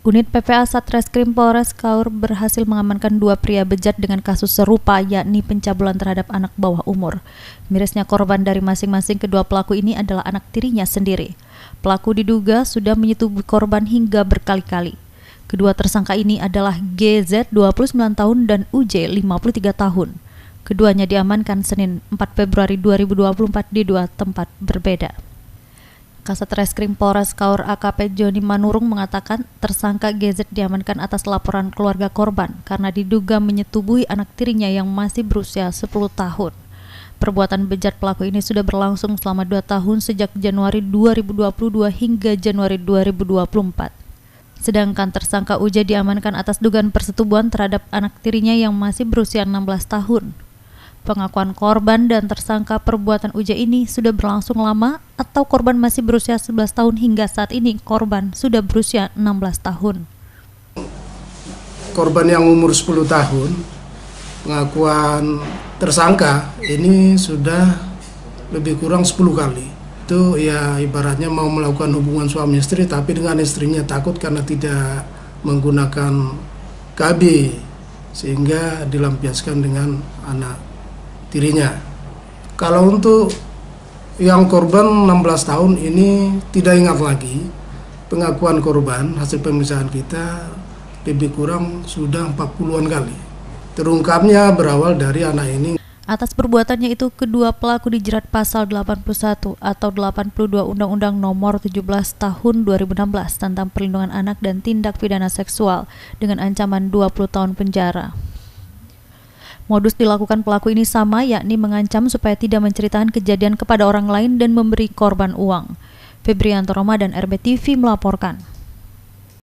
Unit PPA Satreskrim Polres Kaur berhasil mengamankan dua pria bejat dengan kasus serupa yakni pencabulan terhadap anak bawah umur. Mirisnya korban dari masing-masing kedua pelaku ini adalah anak tirinya sendiri. Pelaku diduga sudah menyetubuhi korban hingga berkali-kali. Kedua tersangka ini adalah GZ 29 tahun dan UJ 53 tahun. Keduanya diamankan Senin 4 Februari 2024 di dua tempat berbeda. Kasat Reskrim Polres Kaur AKP Joni Manurung mengatakan tersangka GZ diamankan atas laporan keluarga korban karena diduga menyetubuhi anak tirinya yang masih berusia 10 tahun. Perbuatan bejat pelaku ini sudah berlangsung selama dua tahun sejak Januari 2022 hingga Januari 2024. Sedangkan tersangka Uja diamankan atas dugaan persetubuhan terhadap anak tirinya yang masih berusia 16 tahun. Pengakuan korban dan tersangka perbuatan Uja ini sudah berlangsung lama atau korban masih berusia 11 tahun hingga saat ini korban sudah berusia 16 tahun. Korban yang umur 10 tahun, pengakuan tersangka ini sudah lebih kurang 10 kali. Itu ya ibaratnya mau melakukan hubungan suami istri tapi dengan istrinya takut karena tidak menggunakan KB sehingga dilampiaskan dengan anak dirinya. Kalau untuk yang korban 16 tahun ini tidak ingat lagi pengakuan korban hasil pemeriksaan kita lebih kurang sudah 40-an kali. Terungkapnya berawal dari anak ini Atas perbuatannya itu, kedua pelaku dijerat pasal 81 atau 82 Undang-Undang Nomor 17 Tahun 2016 tentang Perlindungan Anak dan Tindak Pidana Seksual dengan ancaman 20 tahun penjara. Modus dilakukan pelaku ini sama, yakni mengancam supaya tidak menceritakan kejadian kepada orang lain dan memberi korban uang. Febrianto Roma dan RBTV melaporkan.